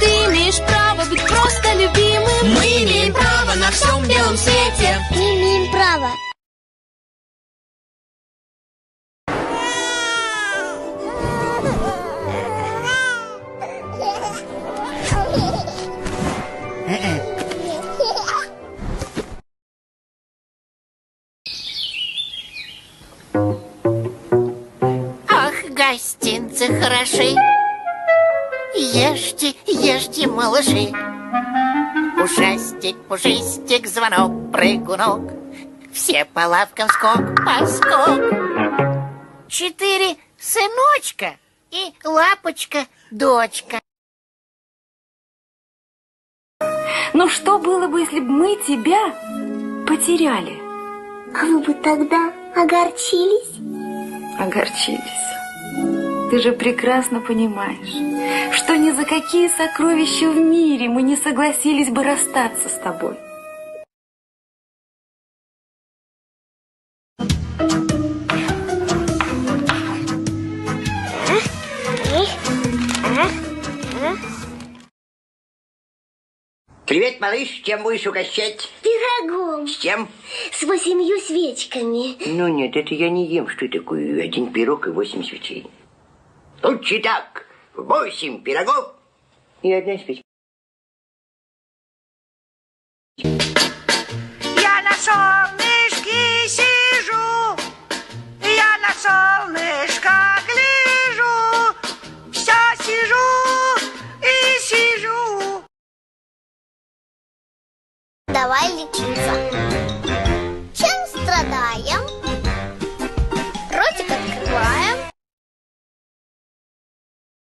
Ты имеешь право быть просто любимым. Мы имеем право на всем белом свете. Мы имеем право. Ах, гостинцы хороши. Ешьте, ешьте, малыши. Ушастик, пушистик, звонок, прыгунок. Все по лавкам скок, поскок. Четыре сыночка и лапочка, дочка. Ну что было бы, если бы мы тебя потеряли? А вы бы тогда огорчились? Огорчились. Ты же прекрасно понимаешь, что ни за какие сокровища в мире мы не согласились бы расстаться с тобой. Привет, малыш. Чем будешь угощать? Пирогом С чем? с восемью свечками. Ну нет, это я не ем. Что такое один пирог и восемь свечей? Лучше так. Восемь пирогов и одна свечка. Я на солнышке сижу, я на солнышко гляжу, все сижу и сижу. Давай лечиться. Чем страдаешь?